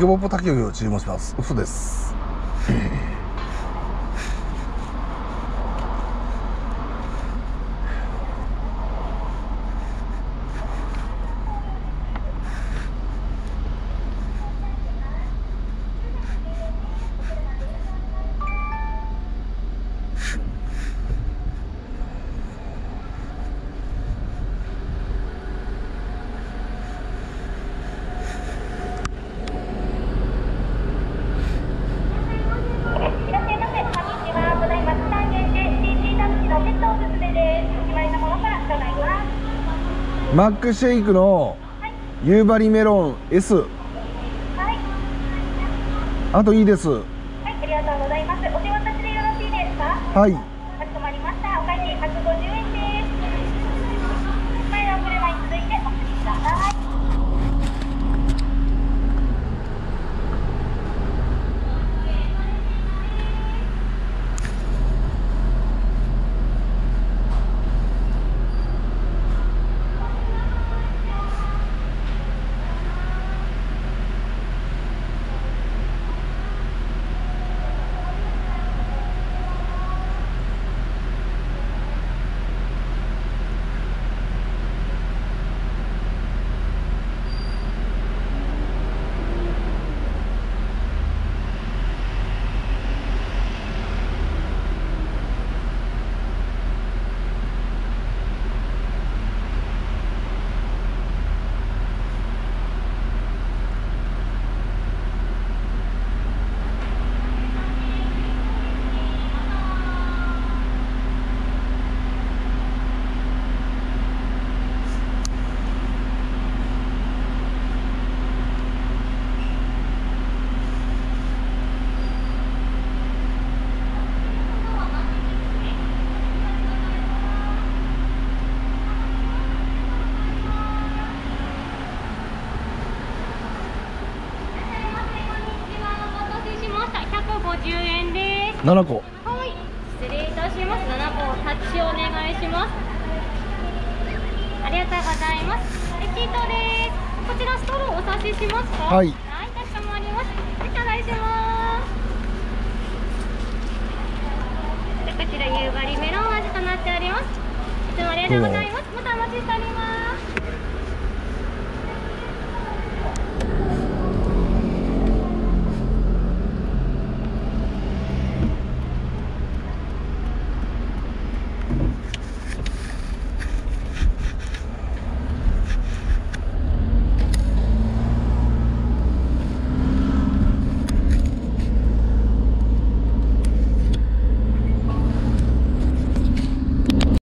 ヨボポタケを注文します。嘘ですいらっしゃいませ。こんにちは。ただいま期間限定 CG タヌキのセットおすすめです。お決まりのものから伺います。マックシェイクの夕張メロン S はい。あといいですはい、ありがとうございます。お手渡しでよろしいですか？はいかしこまりました。お会計150円です。前のお車に続いてお進みください。お待たせしました。150円です。7個はい、失礼いたします。7個タッチお願いします。ありがとうございます。レシートです。こちらストローお差ししますか？はいはい、かしこまりました。お願いします。でこちら夕張メロン味となっております。いつもありがとうございます。またお待ちしております。